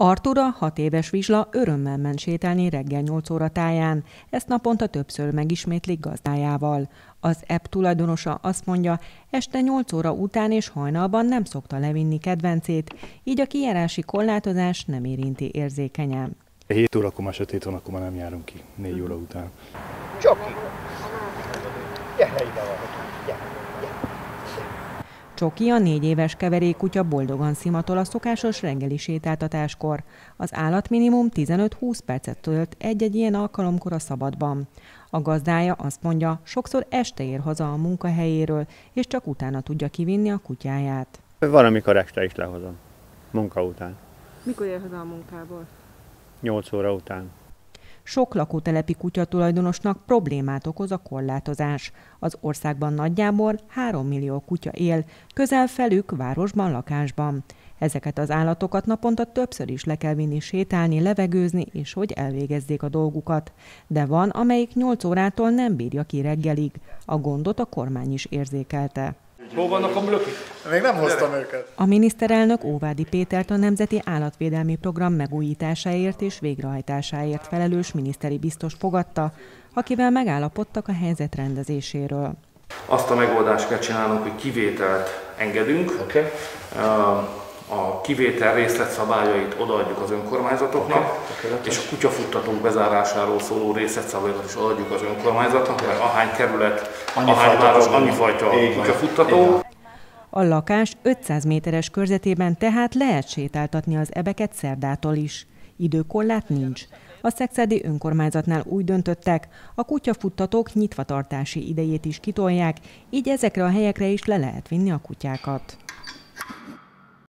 Artura, hat éves vizsla örömmel ment sétálni reggel 8 óra táján, ezt naponta többször megismétlik gazdájával. Az app tulajdonosa azt mondja, este 8 óra után és hajnalban nem szokta levinni kedvencét, így a kijárási korlátozás nem érinti érzékenyen. 7 órakor már sötét van, akkor már nem járunk ki, 4 óra után. Csoki! Gyere ide gyere, gyere. Csoki a négy éves keverékutya boldogan szimatol a szokásos reggeli sétáltatáskor. Az állat minimum 15-20 percet tölt egy-egy ilyen alkalomkor a szabadban. A gazdája azt mondja, sokszor este ér haza a munkahelyéről, és csak utána tudja kivinni a kutyáját. Van, amikor este is lehozom, munka után, Mikor ér haza a munkából? 8 óra után. Sok lakótelepi kutyatulajdonosnak problémát okoz a korlátozás. Az országban nagyjából 3 millió kutya él, közel felük városban, lakásban. Ezeket az állatokat naponta többször is le kell vinni sétálni, levegőzni, és hogy elvégezzék a dolgukat. De van, amelyik 8 órától nem bírja ki reggelig. A gondot a kormány is érzékelte. Hol vannak a blökik? Még nem hoztam őket. A miniszterelnök Óvádi Pétert a Nemzeti Állatvédelmi Program megújításáért és végrehajtásáért felelős miniszteri biztos fogadta, akivel megállapodtak a helyzet rendezéséről. Azt a megoldást kell csinálnunk, hogy kivételt engedünk. Oké. A kivétel részletszabályait odaadjuk az önkormányzatoknak, Tökéletes. és a kutyafuttatók bezárásáról szóló részletszabályokat is odaadjuk az önkormányzatnak, mert ahány kerület, Annyi ahány fajta város, annyi fajta kutyafuttató. A lakás 500 méteres körzetében tehát lehet sétáltatni az ebeket szerdától is. Időkorlát nincs. A szexádi önkormányzatnál úgy döntöttek, a kutyafuttatók nyitvatartási idejét is kitolják, így ezekre a helyekre is le lehet vinni a kutyákat.